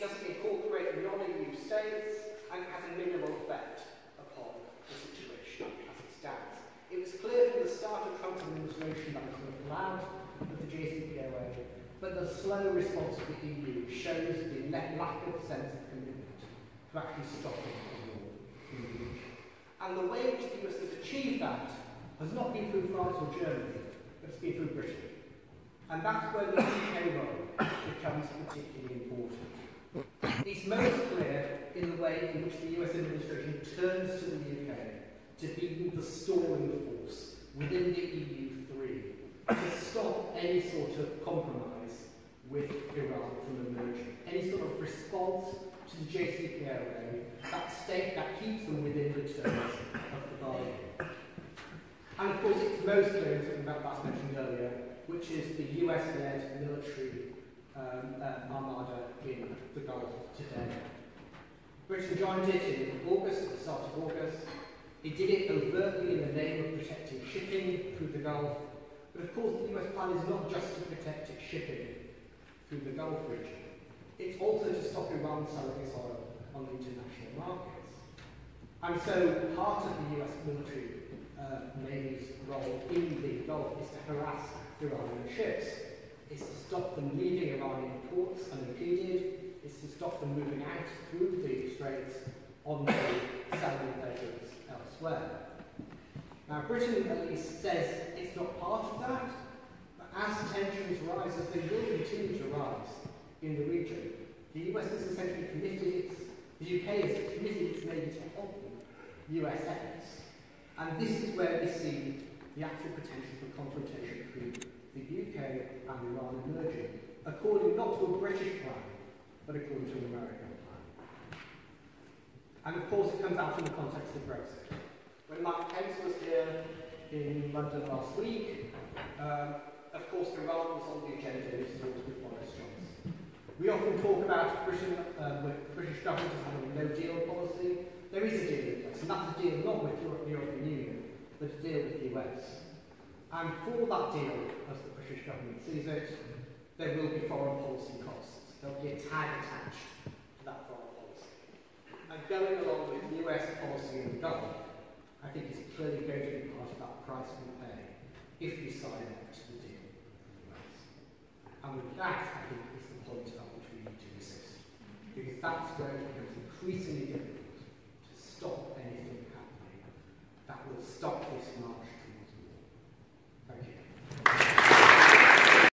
It doesn't incorporate non-EU states and has a minimal effect upon the situation as it stands. It was clear from the start of Trump's administration that was allowed with the JCPOA, but the slow response of the EU shows the lack of sense of commitment to actually stopping the war And the way in which the US has achieved that has not been through France or Germany, but it's been through Britain. And that's where the UK role becomes particularly important. It's most clear in the way in which the US administration turns to the UK to be the stalling force within the EU3 to stop any sort of compromise with Iran from emerging, any sort of response to the JCPOA, that state that keeps them within the terms of the bargain. And of course, it's most clear in something that mentioned earlier, which is the US-led military um, uh, in the Gulf today. Britain joined it in August, at the start of August, it did it overtly in the name of protecting shipping through the Gulf, but of course the US plan is not just to protect its shipping through the Gulf region, it's also to stop Iran selling its oil on international markets. And so part of the US military uh, Navy's role in the Gulf is to harass Iranian ships. It's to stop them leaving Ports unimpeded. It's to stop them moving out through the straits onto their goods elsewhere. Now, Britain at least says it's not part of that, but as tensions rise, as they will continue to rise in the region, the US has essentially committed its, the UK has committed its navy to help US efforts. And this is where we see the actual potential for confrontation between the UK and Iran emerging, a British plan, but according to an American plan. And of course it comes out in the context of Brexit. When Mike Pence was here in London last week, um, of course Iran was on the agenda this is always with Boris Johnson. We often talk about Britain, the British government as having a no-deal policy. There is a deal in place, and that's a deal not with Europe, the European Union, but a deal with the US. And for that deal, as the British government sees it, there will be foreign policy costs. There'll be a tag attached to that foreign policy. And going along with US policy in the Gulf, I think is clearly going to be part of that price we pay if we sign up to the deal with the US. And with that, I think, is the point at which we need to resist. Because that's where it becomes increasingly difficult to stop anything happening that will stop this march